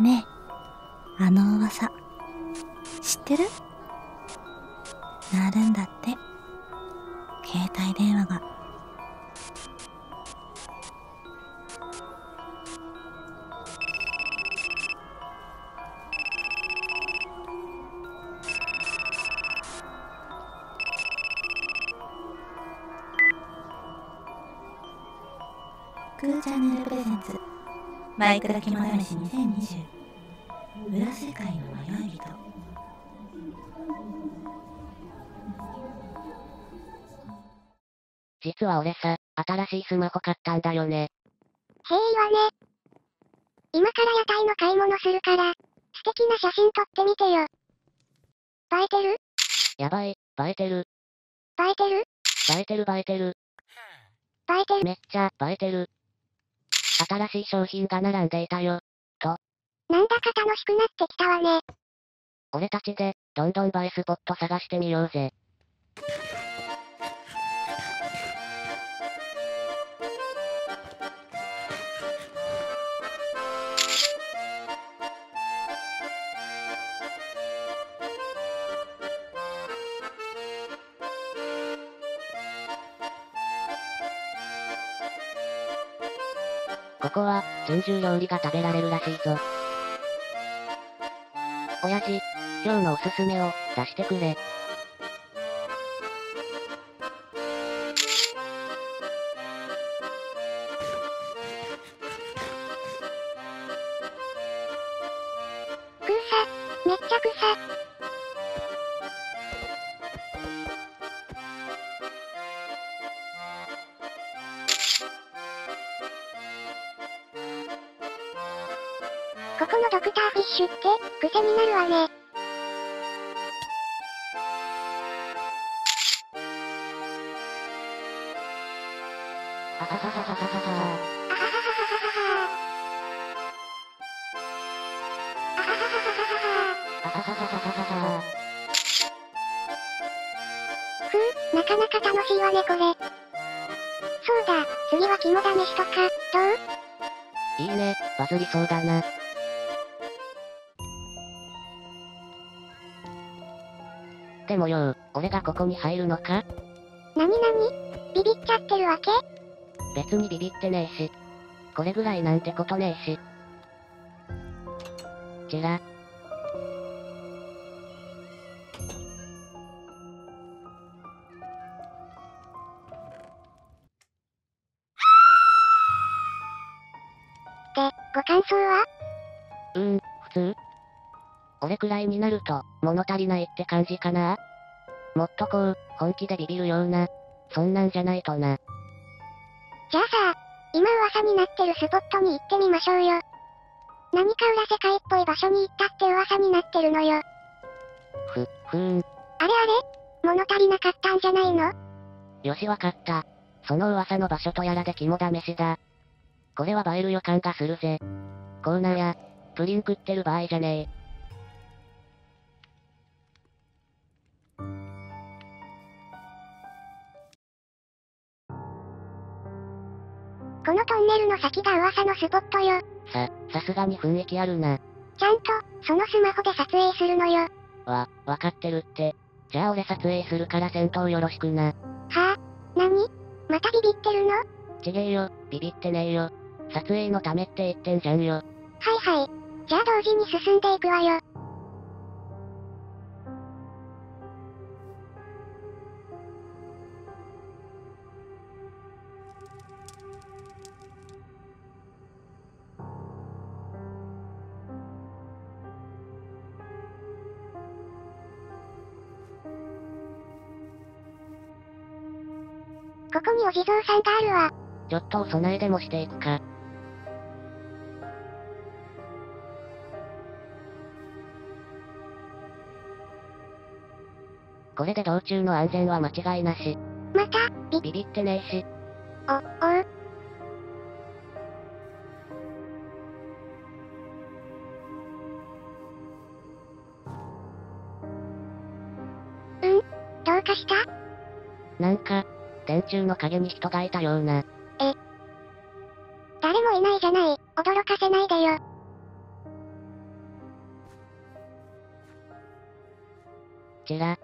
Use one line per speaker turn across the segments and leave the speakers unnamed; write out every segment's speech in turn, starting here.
ねえ、あの噂、知ってる？なるんだって、携帯電話が。クーチャンネルプレゼンツ。マイクラ肝試し2020裏世界の迷い人
実は俺さ、新しいスマホ買ったんだよね。
へえいいわね。今から屋台の買い物するから、素敵な写真撮ってみてよ。映えてる
やばい、映えてる、
映えてる
映えてる映えてる、
映えてる
めっちゃ映えてる。新しい商品が並んでいたよ。
なんだか楽しくなってきたわね。
俺たちで、どんどん映えスポット探してみようぜ。ここは、珍獣料理が食べられるらしいぞ。親父、今日のおすすめを、出してくれ。
くーさ、めっちゃくこのドクターフィッシュって、癖になるわね。
あはははははは。
あはははははは。あはははははは。ふう、なかなか楽しいわねこれ。そうだ、次は肝試しとか、どう？
いいね、バズりそうだな。でもよ俺がここに入るのか？
なになにビビっちゃってるわけ？
別にビビってねえし。これぐらいなんてことねえし。ちら。
で、ご感想は？
うーん、普通俺くらいになると、物足りないって感じかな？もっとこう、本気でビビるような、そんなんじゃないとな。
じゃあさ、今噂になってるスポットに行ってみましょうよ。何か裏世界っぽい場所に行ったって噂になってるのよ。
ふ、ふーん。
あれあれ？物足りなかったんじゃないの？
よしわかった。その噂の場所とやらで肝試しだ。これは映える予感がするぜ。コーナーや、プリン食ってる場合じゃねえ。
このトンネルの先が噂のスポットよ。
さ、さすがに雰囲気あるな。
ちゃんと、そのスマホで撮影するのよ。
わ、わかってるって。じゃあ俺撮影するから戦闘よろしくな。
はあ？なにまたビビってるの？は
ちげえよ、ビビってねえよ。撮影のためって言ってんじゃんよ。
いはい。じゃあ同時に進んでいくわよ。ここにお地蔵さんがあるわ。
ちょっとお供えでもしていくか。これで道中の安全は間違いなし。
また、ビ、
ビビってねえし。
お、おう。うん？どうかした？
なんか、電柱の陰に人がいたような。
え誰もいないじゃない。驚かせないでよ。
ちら、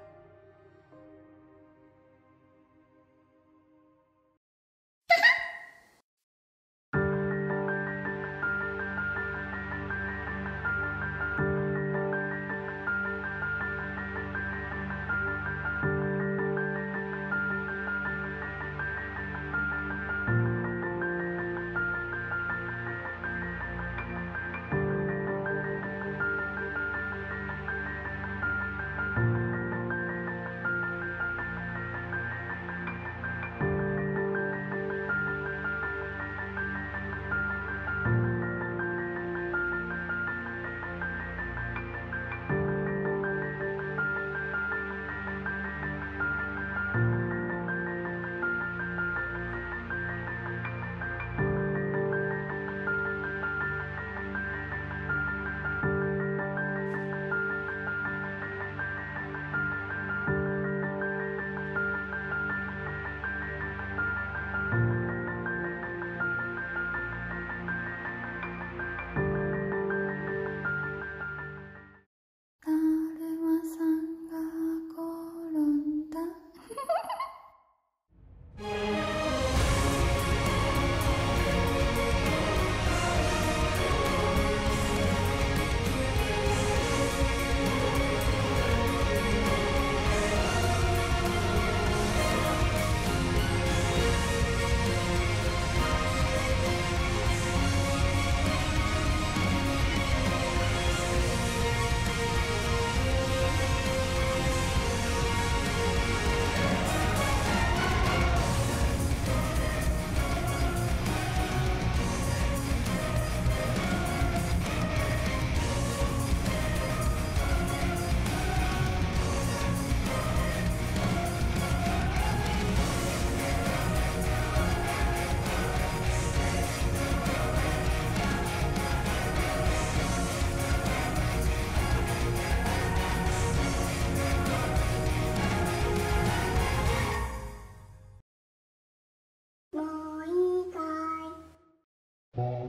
Oh,